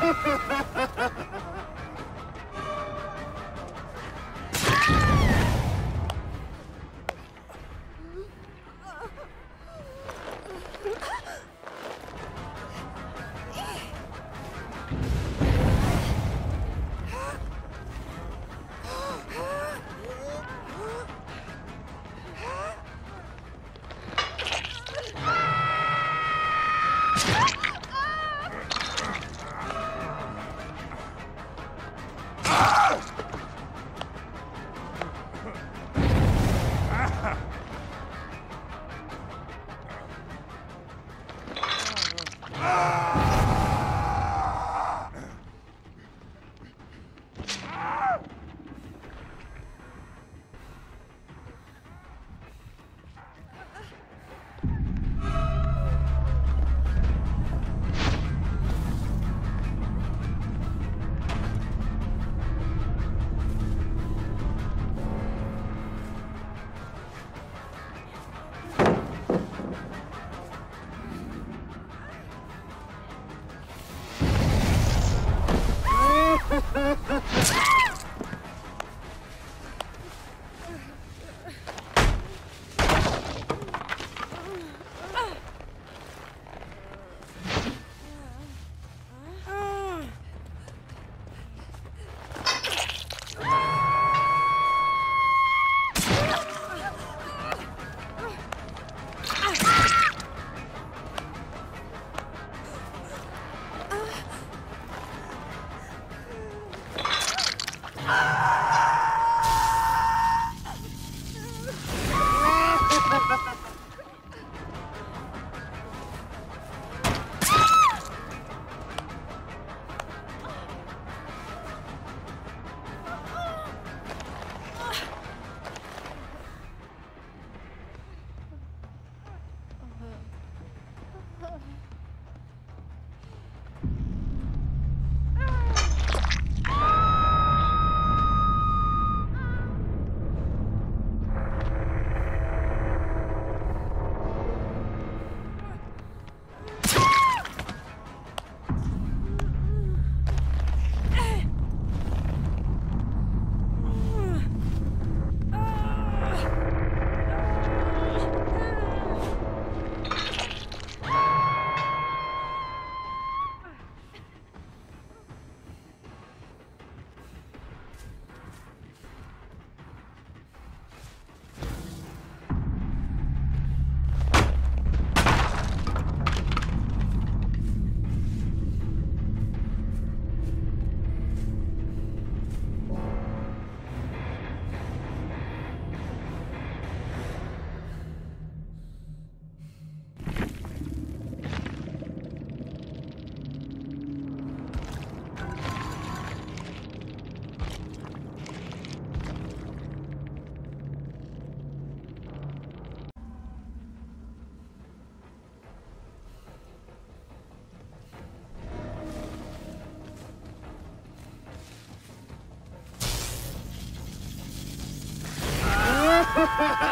Ha ha ha! Ah! Ha ha ha!